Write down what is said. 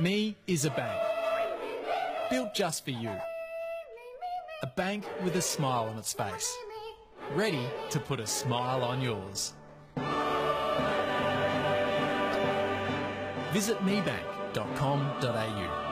Me is a bank. Built just for you. A bank with a smile on its face. Ready to put a smile on yours. Visit mebank.com.au.